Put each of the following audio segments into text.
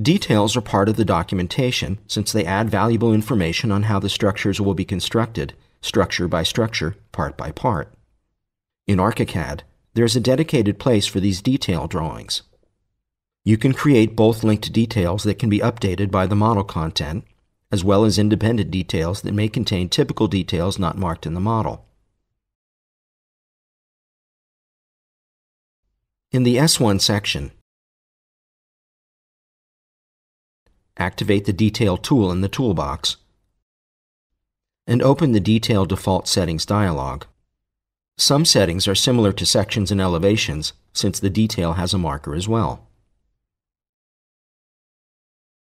Details are part of the documentation since they add valuable information on how the structures will be constructed, structure by structure, part by part. In ArchiCAD, there is a dedicated place for these detail drawings. You can create both linked details that can be updated by the model content, as well as independent details that may contain typical details not marked in the model. In the S1 section, activate the Detail tool in the toolbox, and open the Detail Default Settings dialog. Some settings are similar to sections and elevations, since the detail has a marker as well.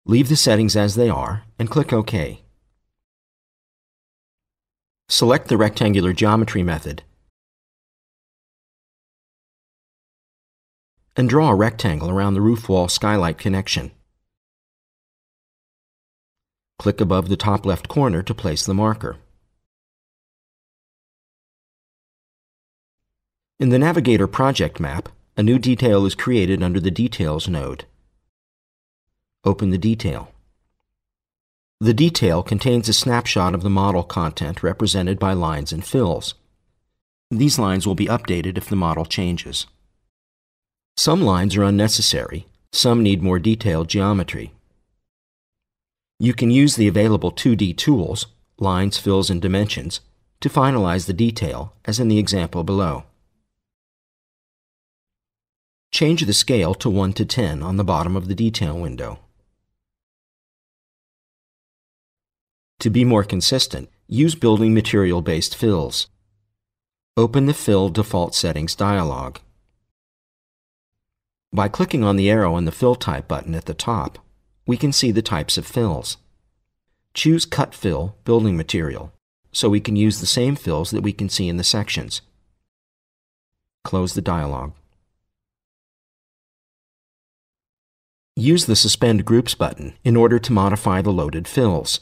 Leave the settings as they are and click OK. Select the rectangular geometry method and draw a rectangle around the roof wall skylight connection. Click above the top left corner to place the marker. In the Navigator project map, a new detail is created under the Details node. Open the detail. The detail contains a snapshot of the model content represented by lines and fills. These lines will be updated if the model changes. Some lines are unnecessary, some need more detailed geometry. You can use the available 2D tools, lines, fills, and dimensions, to finalize the detail, as in the example below. Change the scale to 1 to 10 on the bottom of the detail window. To be more consistent, use building material-based fills. Open the Fill Default Settings dialog. By clicking on the arrow in the Fill Type button at the top, we can see the types of fills. Choose Cut Fill Building Material, so we can use the same fills that we can see in the sections. Close the dialog. Use the Suspend Groups button in order to modify the loaded fills.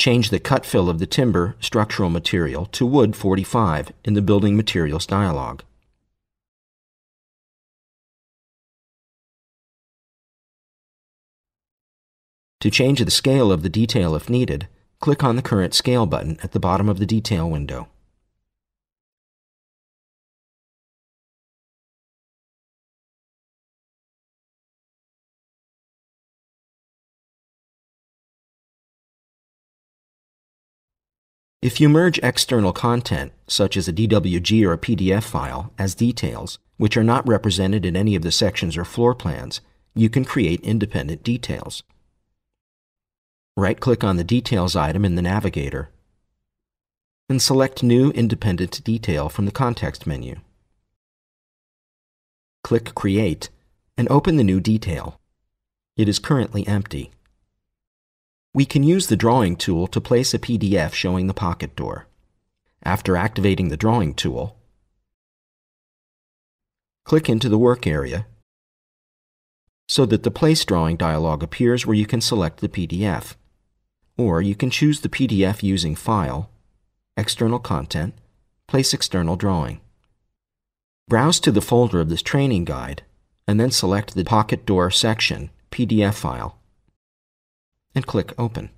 Change the cut fill of the timber structural material to wood 45 in the Building Materials dialog. To change the scale of the detail if needed, click on the current scale button at the bottom of the detail window. If you merge external content, such as a DWG or a PDF file, as details, which are not represented in any of the sections or floor plans, you can create independent details. Right-click on the Details item in the Navigator and select New Independent Detail from the context menu. Click Create and open the new detail. It is currently empty. We can use the Drawing tool to place a PDF showing the pocket door. After activating the Drawing tool, click into the Work area so that the Place Drawing dialog appears where you can select the PDF. Or you can choose the PDF using File, External Content, Place External Drawing. Browse to the folder of this training guide and then select the Pocket Door section PDF file and click Open.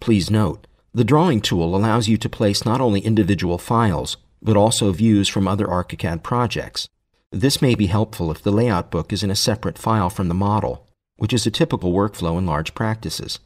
Please note, the Drawing tool allows you to place not only individual files, but also views from other ArchiCAD projects. This may be helpful if the layout book is in a separate file from the model, which is a typical workflow in large practices.